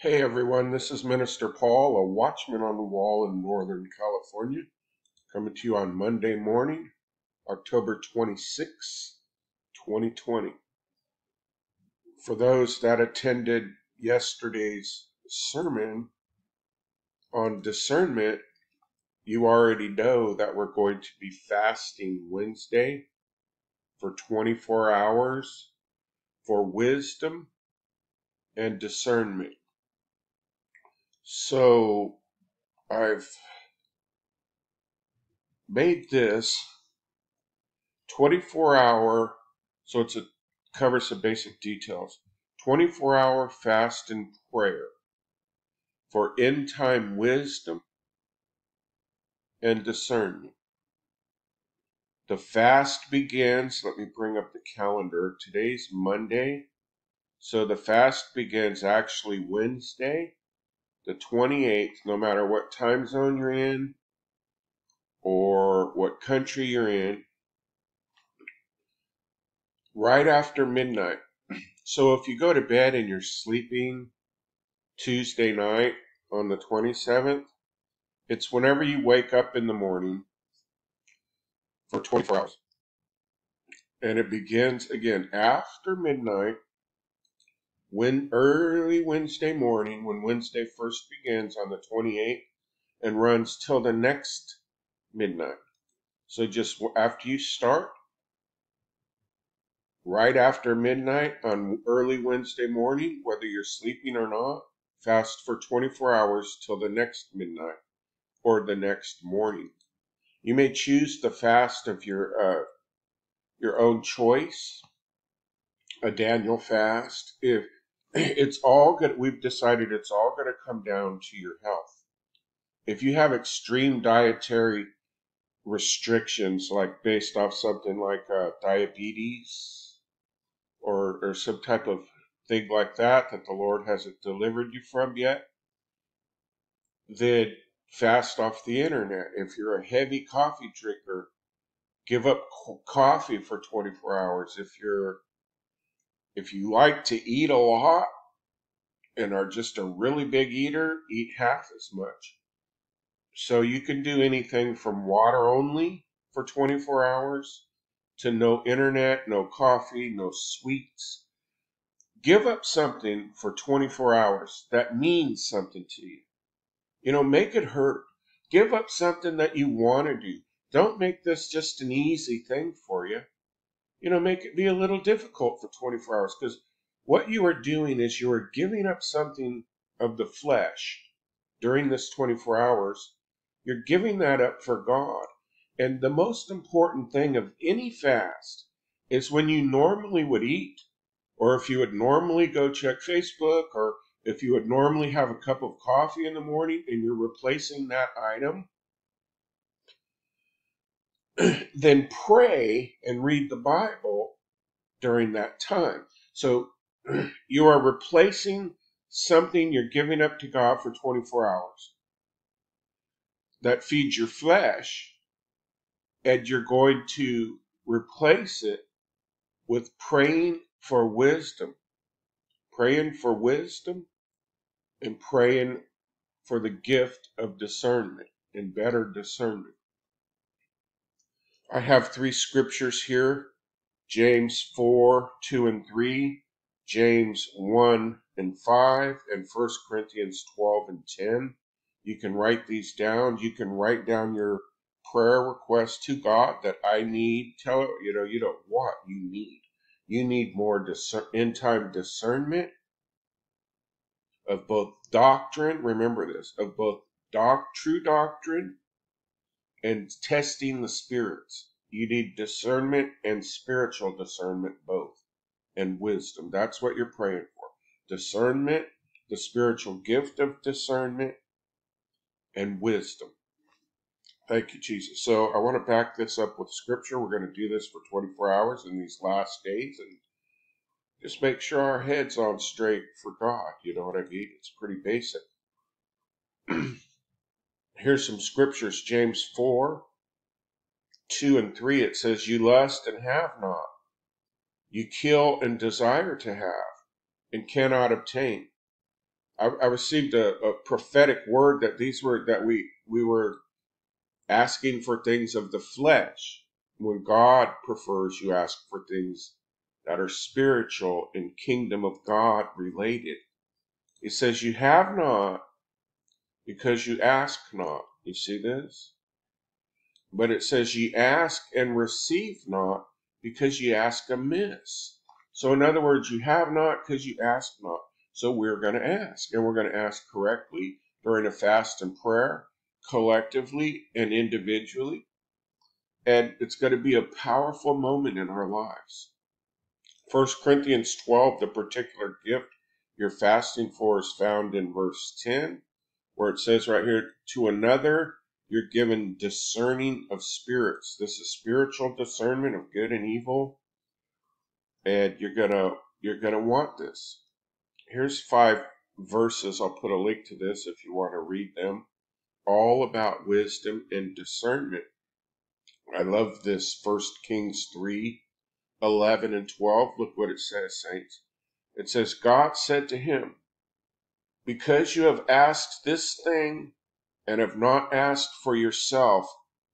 Hey everyone, this is Minister Paul, a watchman on the wall in Northern California, coming to you on Monday morning, October 26, 2020. For those that attended yesterday's sermon on discernment, you already know that we're going to be fasting Wednesday for 24 hours for wisdom and discernment. So I've made this 24 hour, so it's a covers some basic details. 24 hour fast and prayer for end time wisdom and discernment. The fast begins, let me bring up the calendar. Today's Monday, so the fast begins actually Wednesday, the 28th, no matter what time zone you're in or what country you're in, right after midnight. So if you go to bed and you're sleeping Tuesday night on the 27th, it's whenever you wake up in the morning for 24 hours. And it begins again after midnight, when early Wednesday morning, when Wednesday first begins on the 28th and runs till the next midnight. So just after you start, right after midnight on early Wednesday morning, whether you're sleeping or not, fast for 24 hours till the next midnight or the next morning. You may choose the fast of your uh, your own choice, a Daniel fast. If it's all good, we've decided it's all going to come down to your health. If you have extreme dietary restrictions, like based off something like uh, diabetes, or, or some type of thing like that that the Lord hasn't delivered you from yet, then fast off the internet. If you're a heavy coffee drinker, give up coffee for 24 hours. If you're if you like to eat a lot and are just a really big eater, eat half as much. So you can do anything from water only for 24 hours to no internet, no coffee, no sweets. Give up something for 24 hours that means something to you. You know, make it hurt. Give up something that you want to do. Don't make this just an easy thing for you. You know, make it be a little difficult for 24 hours because what you are doing is you are giving up something of the flesh during this 24 hours. You're giving that up for God. And the most important thing of any fast is when you normally would eat, or if you would normally go check Facebook, or if you would normally have a cup of coffee in the morning and you're replacing that item, then pray and read the Bible during that time. So you are replacing something you're giving up to God for 24 hours that feeds your flesh and you're going to replace it with praying for wisdom, praying for wisdom, and praying for the gift of discernment and better discernment. I have three scriptures here James 4 2 and 3, James 1 and 5, and 1 Corinthians 12 and 10. You can write these down. You can write down your prayer request to God that I need. Tell it, you know, you don't want, you need. You need more discern, end time discernment of both doctrine, remember this, of both doc, true doctrine and testing the spirits. You need discernment and spiritual discernment both, and wisdom. That's what you're praying for. Discernment, the spiritual gift of discernment, and wisdom. Thank you, Jesus. So I want to back this up with scripture. We're going to do this for 24 hours in these last days and just make sure our head's on straight for God. You know what I mean? It's pretty basic. Here's some scriptures James 4 2 and 3. It says, You lust and have not. You kill and desire to have and cannot obtain. I, I received a, a prophetic word that these were that we we were asking for things of the flesh when God prefers you ask for things that are spiritual and kingdom of God related. It says you have not because you ask not. You see this? But it says ye ask and receive not because ye ask amiss. So in other words, you have not because you ask not. So we're going to ask, and we're going to ask correctly during a fast and prayer, collectively and individually. And it's going to be a powerful moment in our lives. First Corinthians 12, the particular gift you're fasting for is found in verse 10, where it says right here, to another you're given discerning of spirits. This is spiritual discernment of good and evil. And you're gonna you're gonna want this. Here's five verses. I'll put a link to this if you want to read them. All about wisdom and discernment. I love this First Kings 3, 11 and 12. Look what it says, saints. It says, God said to him, Because you have asked this thing and have not asked for yourself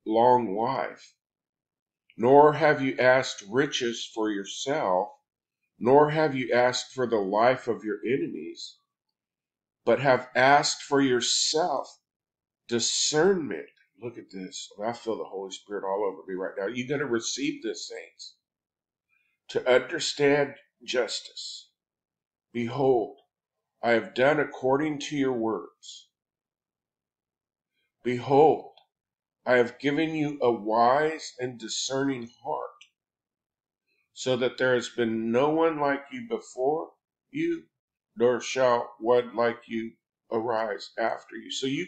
long life, nor have you asked riches for yourself, nor have you asked for the life of your enemies, but have asked for yourself discernment. Look at this. I feel the Holy Spirit all over me right now. You're going to receive this, saints. To understand justice. Behold, I have done according to your words. Behold, I have given you a wise and discerning heart, so that there has been no one like you before you, nor shall one like you arise after you. So you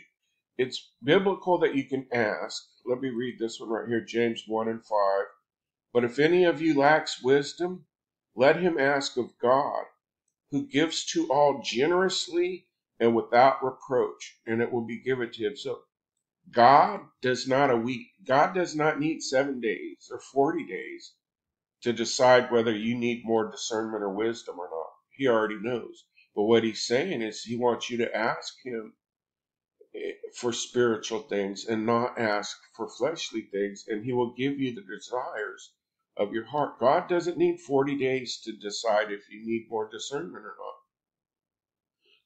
it's biblical that you can ask. Let me read this one right here, James 1 and 5. But if any of you lacks wisdom, let him ask of God, who gives to all generously and without reproach, and it will be given to him. So God does not a week. God does not need seven days or 40 days to decide whether you need more discernment or wisdom or not. He already knows. But what he's saying is he wants you to ask him eh, for spiritual things and not ask for fleshly things, and He will give you the desires of your heart. God doesn't need 40 days to decide if you need more discernment or not.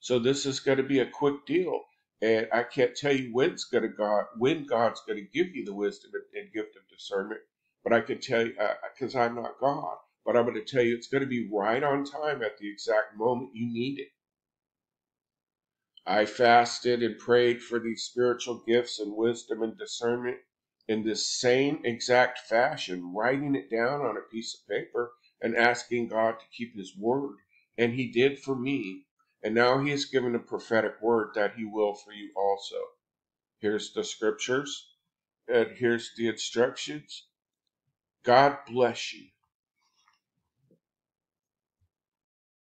So this is going to be a quick deal. And I can't tell you when's going to God, when God's going to give you the wisdom and, and gift of discernment, but I can tell you because uh, I'm not God. But I'm going to tell you it's going to be right on time at the exact moment you need it. I fasted and prayed for these spiritual gifts and wisdom and discernment in this same exact fashion, writing it down on a piece of paper and asking God to keep His word. And He did for me. And now He has given a prophetic word that He will for you also. Here's the scriptures, and here's the instructions. God bless you.